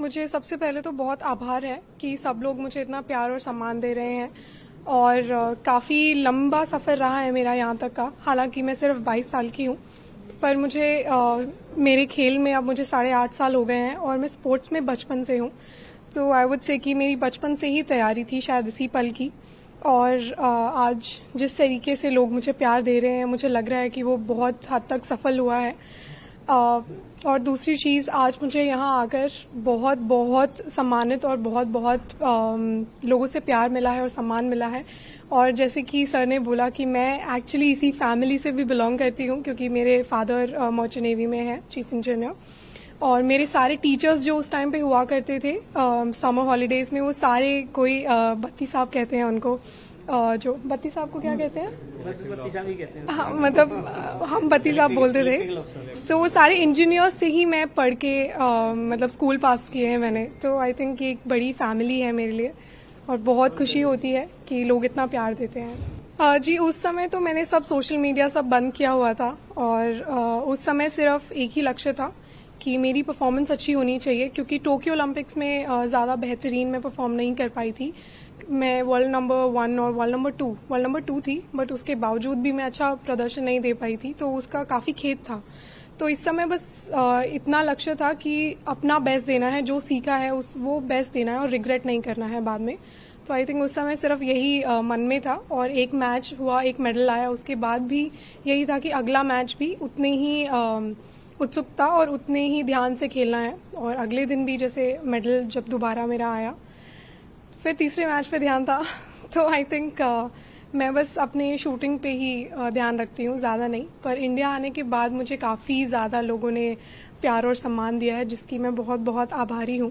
मुझे सबसे पहले तो बहुत आभार है कि सब लोग मुझे इतना प्यार और सम्मान दे रहे हैं और काफ़ी लंबा सफ़र रहा है मेरा यहाँ तक का। हालाँकि मैं सिर्फ़ 22 साल की हूँ पर मुझे आ, मेरे खेल में अब मुझे साढ़े आठ साल हो गए हैं और मैं स्पोर्ट्स में बचपन से हूँ। तो आई वुड से कि मेरी बचपन से ही तैयारी थी शायद इसी पल की। और आ, आज जिस तरीके से लोग मुझे प्यार दे रहे हैं मुझे लग रहा है कि वो बहुत हद तक सफल हुआ है। और दूसरी चीज़, आज मुझे यहाँ आकर बहुत बहुत सम्मानित और बहुत बहुत लोगों से प्यार मिला है और सम्मान मिला है। और जैसे कि सर ने बोला कि मैं एक्चुअली इसी फैमिली से भी बिलोंग करती हूँ, क्योंकि मेरे फादर मर्चेंट नेवी में है चीफ इंजीनियर और मेरे सारे टीचर्स जो उस टाइम पे हुआ करते थे समर हॉलीडेज में, वो सारे कोई बत्ती साहब कहते हैं उनको। जो, बत्ती साहब को क्या कहते हैं? ही। मतलब हम साहब बोलते थे। तो वो सारे इंजीनियर से ही मैं पढ़ के मतलब स्कूल पास किए हैं मैंने। तो आई थिंक एक बड़ी फैमिली है मेरे लिए और बहुत खुशी होती है कि लोग इतना प्यार देते हैं। जी उस समय तो मैंने सब सोशल मीडिया सब बंद किया हुआ था और उस समय सिर्फ़ एक ही लक्ष्य था कि मेरी परफॉर्मेंस अच्छी होनी चाहिए क्योंकि टोक्यो ओलंपिक्स में ज़्यादा बेहतरीन मैं परफॉर्म नहीं कर पाई थी। मैं वर्ल्ड नंबर वन और world number two world number two थी बट उसके बावजूद भी मैं अच्छा प्रदर्शन नहीं दे पाई थी तो उसका काफ़ी खेत था। तो इस समय बस इतना लक्ष्य था कि अपना बेस्ट देना है, जो सीखा है, उस, वो बेस्ट देना है और रिग्रेट नहीं करना है बाद में। तो आई थिंक उस समय सिर्फ़ यही मन में था और एक मैच हुआ, एक मेडल आया, उसके बाद भी यही था कि अगला मैच भी उतने ही उत्सुकता और उतने ही ध्यान से खेलना है। और अगले दिन भी जैसे मेडल जब दोबारा मेरा आया फिर तीसरे मैच पे ध्यान था। तो आई थिंक uh, मैं बस अपने शूटिंग पे ही uh, ध्यान रखती हूँ ज़्यादा नहीं। पर इंडिया आने के बाद मुझे काफ़ी ज़्यादा लोगों ने प्यार और सम्मान दिया है जिसकी मैं बहुत बहुत आभारी हूँ।